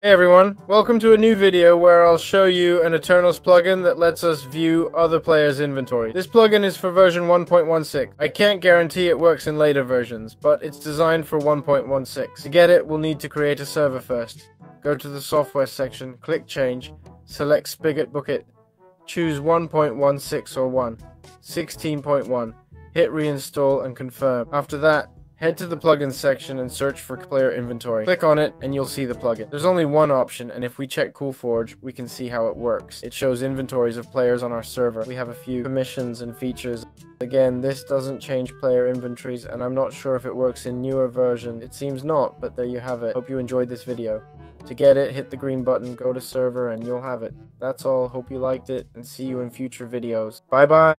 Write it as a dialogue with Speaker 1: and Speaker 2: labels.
Speaker 1: Hey everyone, welcome to a new video where I'll show you an Aternos plugin that lets us view other players' inventory. This plugin is for version 1.16. I can't guarantee it works in later versions, but it's designed for 1.16. To get it, we'll need to create a server first. Go to the software section, click change, select Spigot Bukkit, choose 1.16 or 1, 16.1, hit reinstall and confirm. After that, Head to the plugins section and search for player inventory. Click on it and you'll see the plugin. There's only one option and if we check CurseForge, we can see how it works. It shows inventories of players on our server. We have a few permissions and features. Again, this doesn't change player inventories and I'm not sure if it works in newer version. It seems not, but there you have it. Hope you enjoyed this video. To get it, hit the green button, go to server, and you'll have it. That's all. Hope you liked it, and see you in future videos. Bye bye!